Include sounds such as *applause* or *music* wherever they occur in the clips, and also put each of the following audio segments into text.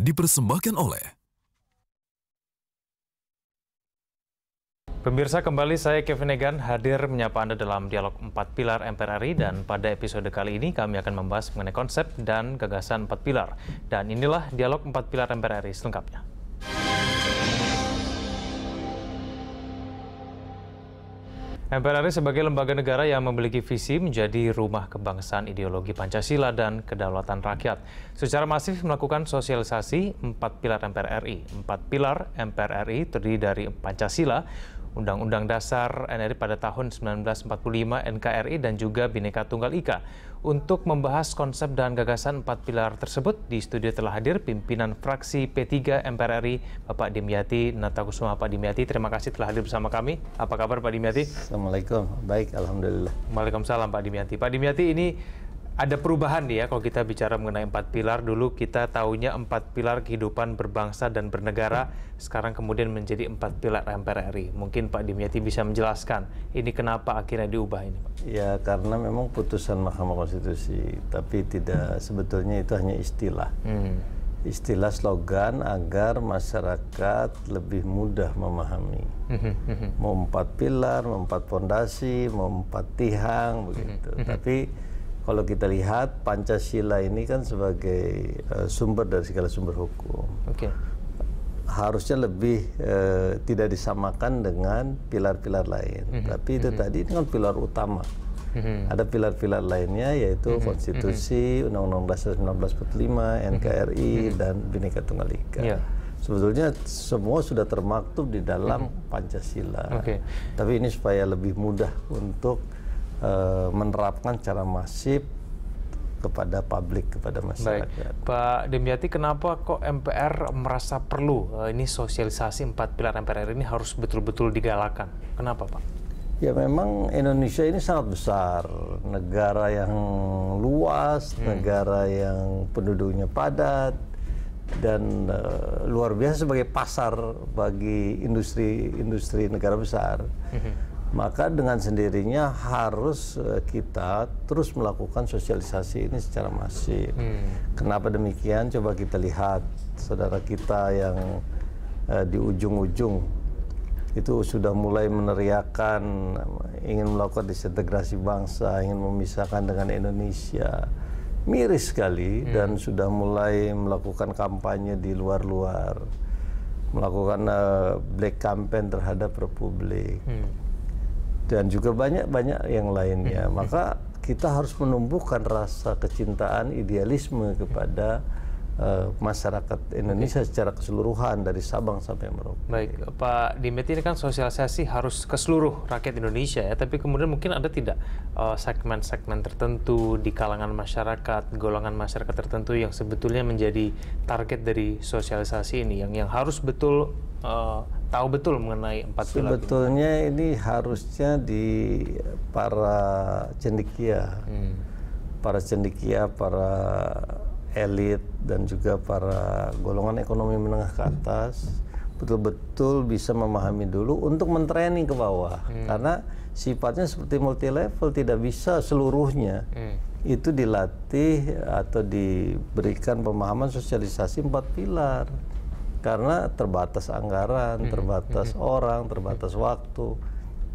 dipersembahkan oleh Pemirsa kembali saya Kevin Egan hadir menyapa Anda dalam dialog 4 pilar MPR RI dan pada episode kali ini kami akan membahas mengenai konsep dan gagasan 4 pilar. Dan inilah dialog 4 pilar MPR RI selengkapnya. MPR RI sebagai lembaga negara yang memiliki visi menjadi rumah kebangsaan ideologi Pancasila dan kedaulatan rakyat. Secara masif melakukan sosialisasi empat pilar MPR RI. Empat pilar MPR RI terdiri dari Pancasila, Undang-Undang Dasar NRI pada tahun 1945, NKRI, dan juga Bhinneka Tunggal Ika. Untuk membahas konsep dan gagasan empat pilar tersebut, di studio telah hadir pimpinan fraksi P3 MPR RI, Bapak Dimyati Natakusuma. Pak Dimyati, terima kasih telah hadir bersama kami. Apa kabar Pak Dimyati? Assalamualaikum, baik, Alhamdulillah. Waalaikumsalam Pak Dimyati. Pak Dimyati, ini ada perubahan nih ya kalau kita bicara mengenai empat pilar. Dulu kita tahunya empat pilar kehidupan berbangsa dan bernegara. Sekarang kemudian menjadi empat pilar MPR RI mungkin Pak Dimyati bisa menjelaskan ini kenapa akhirnya diubah ini Pak? Ya karena memang putusan Mahkamah Konstitusi. Tapi tidak sebetulnya itu hanya istilah. Hmm. istilah slogan agar masyarakat lebih mudah memahami. Hmm, hmm, mau empat pilar mau empat fondasi mau empat tihang begitu. Tapi kalau kita lihat Pancasila ini kan sebagai uh, sumber dari segala sumber hukum. Okay. Harusnya lebih uh, tidak disamakan dengan pilar-pilar lain. Mm -hmm. Tapi itu mm -hmm. tadi kan pilar utama. Mm -hmm. Ada pilar-pilar lainnya yaitu mm -hmm. konstitusi, Undang-Undang Dasar 1945, NKRI mm -hmm. dan Bhinneka Tunggal Ika. Yeah. Sebetulnya semua sudah termaktub di dalam mm -hmm. Pancasila. Okay. Tapi ini supaya lebih mudah untuk uh, menerapkan cara masif kepada publik kepada masyarakat. Baik. Pak Demyati, kenapa kok MPR merasa perlu uh, ini sosialisasi empat pilar MPR ini harus betul-betul digalakan? Kenapa, Pak? Ya memang Indonesia ini sangat besar, negara yang luas, hmm. negara yang penduduknya padat dan uh, luar biasa sebagai pasar bagi industri-industri negara besar. Hmm maka dengan sendirinya harus uh, kita terus melakukan sosialisasi ini secara masif. Hmm. Kenapa demikian? Coba kita lihat saudara kita yang uh, di ujung-ujung itu sudah mulai meneriakan ingin melakukan disintegrasi bangsa, ingin memisahkan dengan Indonesia. Miris sekali hmm. dan sudah mulai melakukan kampanye di luar-luar, melakukan uh, black campaign terhadap Republik. Hmm dan juga banyak-banyak yang lainnya. Maka kita harus menumbuhkan rasa kecintaan, idealisme kepada uh, masyarakat Indonesia secara keseluruhan dari Sabang sampai Merauke. Baik, Pak Dimet ini kan sosialisasi harus ke seluruh rakyat Indonesia ya, tapi kemudian mungkin ada tidak eh, segmen-segmen uh, tertentu di kalangan masyarakat, golongan masyarakat tertentu yang sebetulnya menjadi target dari sosialisasi ini, yang yang harus betul uh, tahu betul mengenai empat pilar sebetulnya ini harusnya di para cendikia hmm. para cendikia para elit dan juga para golongan ekonomi menengah ke atas betul-betul bisa memahami dulu untuk mentraining ke bawah hmm. karena sifatnya seperti multi level tidak bisa seluruhnya hmm. itu dilatih atau diberikan pemahaman sosialisasi empat pilar karena terbatas anggaran, hmm. terbatas hmm. orang, terbatas waktu.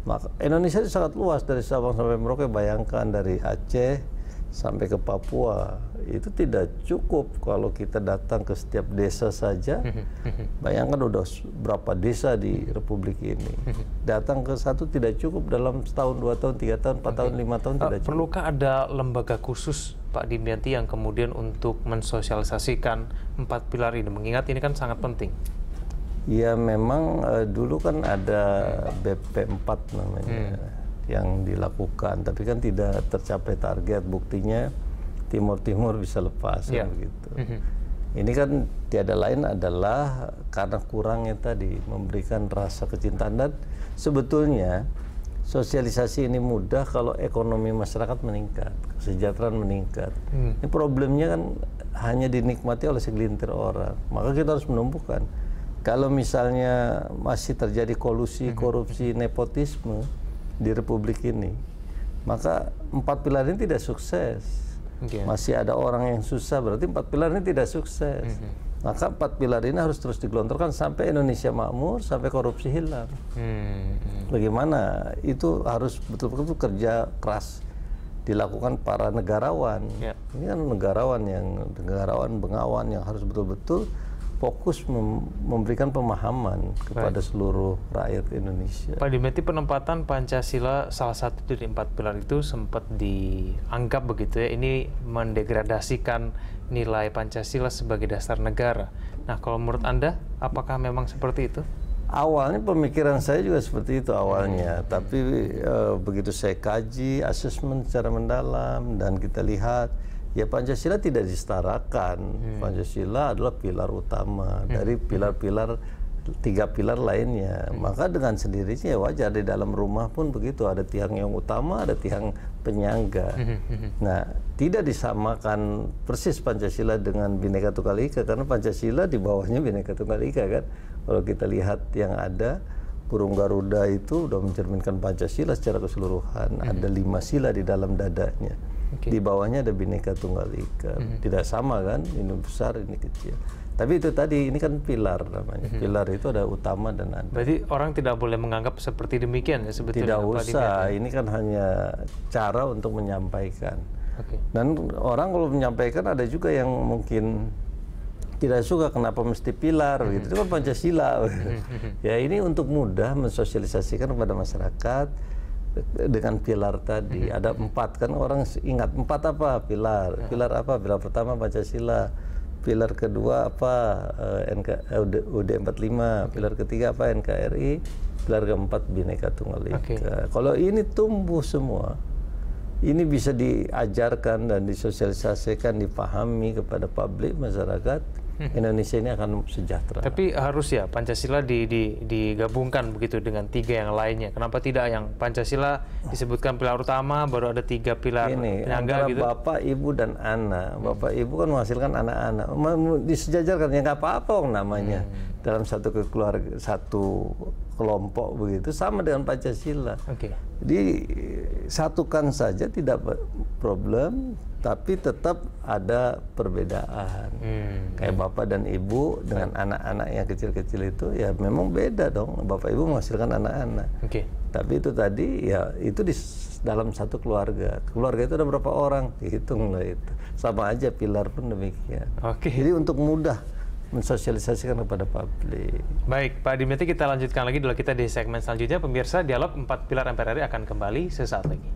Maka Indonesia itu sangat luas dari Sabang sampai Merauke. Bayangkan dari Aceh sampai ke Papua itu tidak cukup kalau kita datang ke setiap desa saja. *laughs* Bayangkan udah berapa desa di Republik ini. Datang ke satu tidak cukup dalam setahun, dua tahun, tiga tahun, empat tahun, lima tahun tidak cukup. Perlukah ada lembaga khusus Pak Dimyanti yang kemudian untuk mensosialisasikan empat pilar ini? Mengingat ini kan sangat penting. Ya memang uh, dulu kan ada BP4 namanya hmm. Yang dilakukan, tapi kan tidak tercapai target. Buktinya Timur Timur bisa lepas yeah. kan begitu. Hmm. Ini kan tiada lain adalah karena kurangnya tadi memberikan rasa kecintaan dan sebetulnya sosialisasi ini mudah kalau ekonomi masyarakat meningkat, kesejahteraan meningkat. Hmm. Ini problemnya kan hanya dinikmati oleh segelintir orang. Maka kita harus menumbuhkan. Kalau misalnya masih terjadi kolusi, hmm. korupsi, nepotisme di republik ini, maka empat pilar ini tidak sukses. Okay. Masih ada orang yang susah, berarti empat pilar ini tidak sukses. Hmm. Maka empat pilar ini harus terus digelontorkan sampai Indonesia makmur, sampai korupsi hilang. Hmm. Bagaimana? Itu harus betul-betul kerja keras dilakukan para negarawan. Ya. Ini kan negarawan yang negarawan bengawan yang harus betul-betul fokus mem- memberikan pemahaman kepada seluruh rakyat Indonesia. Pak Dimeti penempatan Pancasila salah satu dari empat pilar itu sempat dianggap begitu ya ini mendegradasikan nilai Pancasila sebagai dasar negara. Nah kalau menurut anda apakah memang seperti itu? Awalnya pemikiran saya juga seperti itu awalnya, tapi eh, begitu saya kaji asesmen secara mendalam dan kita lihat ya Pancasila tidak disetarakan. Pancasila adalah pilar utama dari pilar-pilar tiga pilar lainnya. Maka dengan sendirinya ya wajar di dalam rumah pun begitu ada tiang yang utama, ada tiang penyangga. Nah, tidak disamakan persis Pancasila dengan Bhinneka Tunggal Ika karena Pancasila di bawahnya Bhinneka Tunggal Ika kan. Kalau kita lihat yang ada burung Garuda itu sudah mencerminkan Pancasila secara keseluruhan. Ada lima sila di dalam dadanya. Di bawahnya ada Bhinneka Tunggal Ika. Tidak sama kan? Ini besar, ini kecil. Tapi itu tadi ini kan pilar namanya. Pilar itu ada utama dan ada. Berarti orang tidak boleh menganggap seperti demikian ya sebetulnya. Tidak usah. Ini kan hanya cara untuk menyampaikan. Oke. Dan orang kalau menyampaikan ada juga yang mungkin tidak suka kenapa mesti pilar gitu. Itu kan Pancasila. *laughs* ya ini untuk mudah mensosialisasikan kepada masyarakat dengan pilar tadi. Ada empat kan orang ingat empat apa pilar. Pilar apa? Pilar pertama Pancasila. Pilar kedua apa? NK, UD, UD 45. Pilar ketiga apa? NKRI. Pilar keempat Bhinneka Tunggal Ika. Oke. Kalau ini tumbuh semua, ini bisa diajarkan dan disosialisasikan, dipahami kepada publik masyarakat. Indonesia ini akan sejahtera. Tapi harus ya Pancasila di, di- digabungkan begitu dengan tiga yang lainnya. Kenapa tidak yang Pancasila disebutkan pilar utama, baru ada tiga pilar ini penyangga antara gitu? bapak, ibu dan anak. Bapak, ibu kan menghasilkan anak-anak. Disejajarkan ya nggak apa-apa namanya dalam satu keluarga, satu kelompok begitu sama dengan Pancasila. Oke. disatukan saja tidak problem, tapi tetap ada perbedaan. Hmm. Kayak bapak dan ibu dengan anak-anak yang kecil-kecil itu ya memang beda dong. Bapak ibu menghasilkan anak-anak. Oke. Tapi itu tadi ya itu di dalam satu keluarga. Keluarga itu ada berapa orang? Dihitung lah itu. Sama aja pilar pun demikian. Oke. Jadi untuk mudah mensosialisasikan kepada publik. Baik, Pak Dimeti kita lanjutkan lagi dulu kita di segmen selanjutnya. Pemirsa, dialog empat pilar MPR RI akan kembali sesaat lagi.